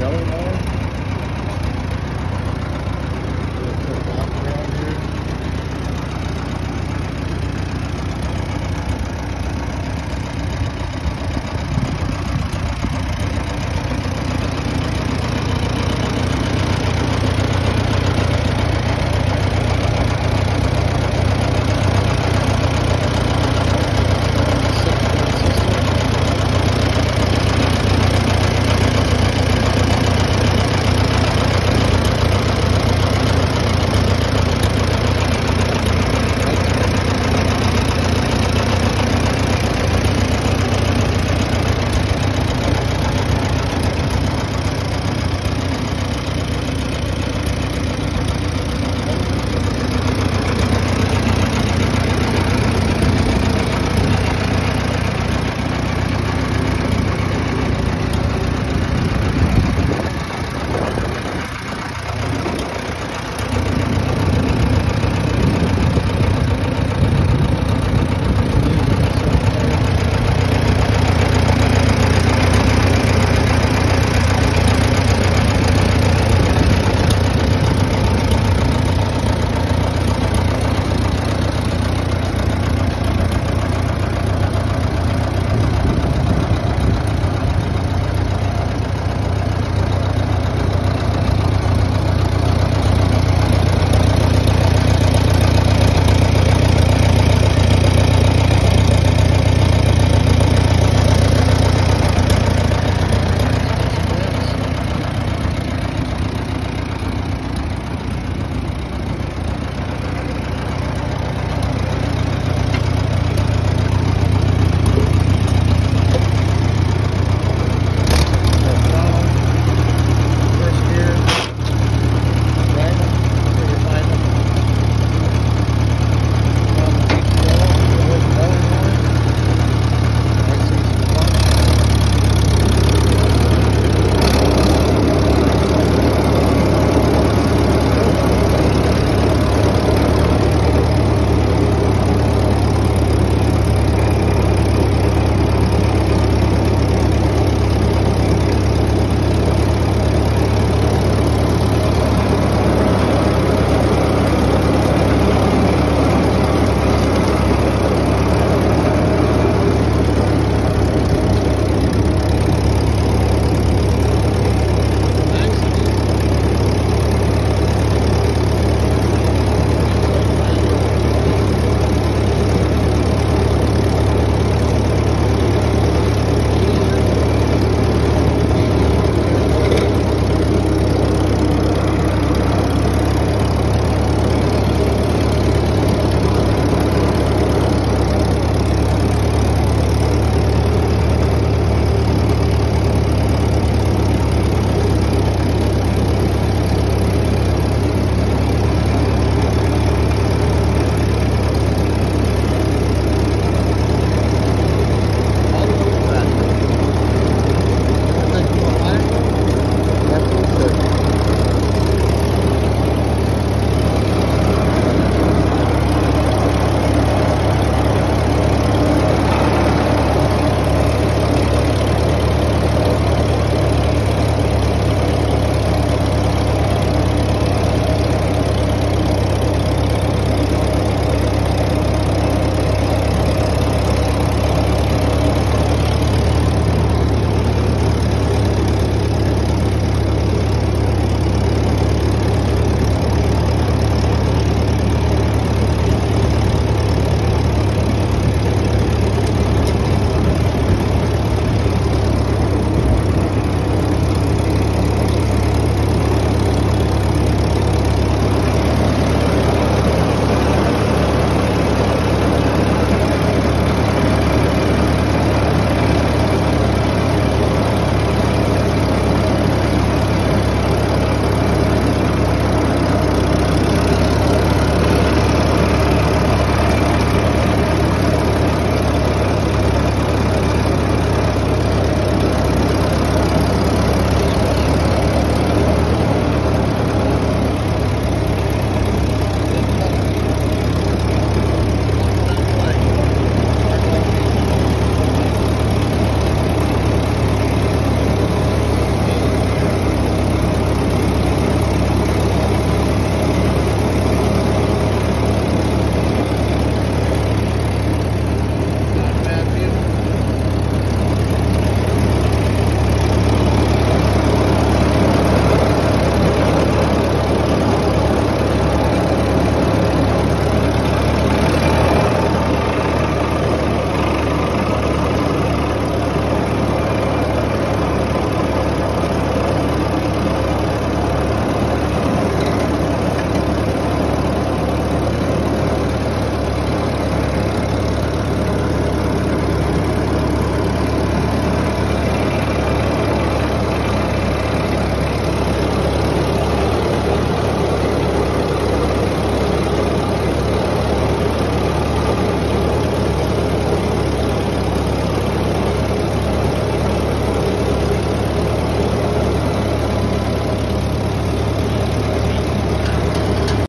Então,